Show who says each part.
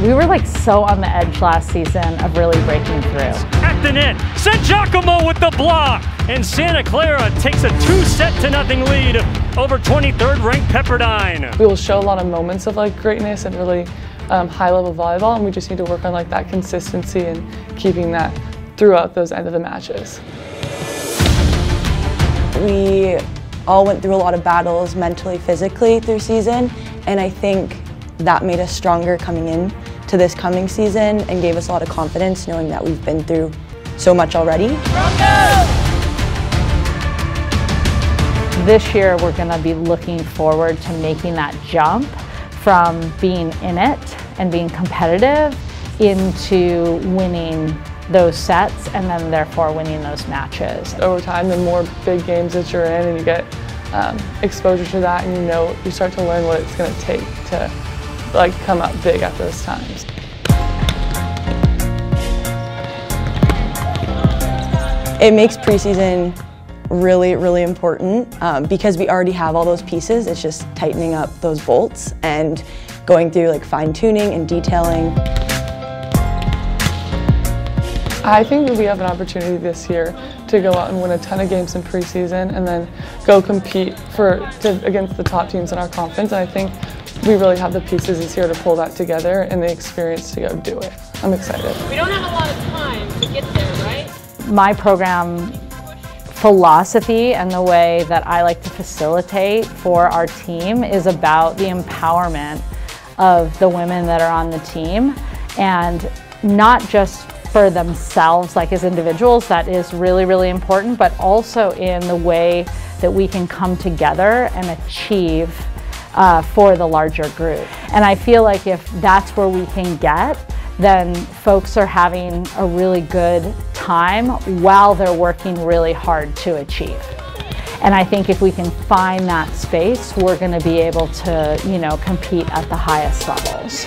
Speaker 1: We were like so on the edge last season of really breaking through.
Speaker 2: At the net, San Giacomo with the block, and Santa Clara takes a two set to nothing lead over 23rd ranked Pepperdine.
Speaker 3: We will show a lot of moments of like greatness and really um, high level volleyball, and we just need to work on like that consistency and keeping that throughout those end of the matches.
Speaker 4: We all went through a lot of battles mentally, physically through season, and I think that made us stronger coming in to this coming season and gave us a lot of confidence knowing that we've been through so much already.
Speaker 1: This year we're going to be looking forward to making that jump from being in it and being competitive into winning those sets and then therefore winning those matches.
Speaker 3: Over time, the more big games that you're in and you get um, exposure to that and you know, you start to learn what it's going to take to like come up big at those times.
Speaker 4: It makes preseason really, really important um, because we already have all those pieces. It's just tightening up those bolts and going through like fine tuning and detailing.
Speaker 3: I think that we have an opportunity this year to go out and win a ton of games in preseason and then go compete for to, against the top teams in our conference. And I think we really have the pieces this year to pull that together and the experience to go do it. I'm excited.
Speaker 5: We don't have a lot of time to get there, right?
Speaker 1: My program philosophy and the way that I like to facilitate for our team is about the empowerment of the women that are on the team and not just for themselves like as individuals that is really really important but also in the way that we can come together and achieve uh, for the larger group and I feel like if that's where we can get then folks are having a really good time while they're working really hard to achieve. And I think if we can find that space, we're going to be able to, you know, compete at the highest levels.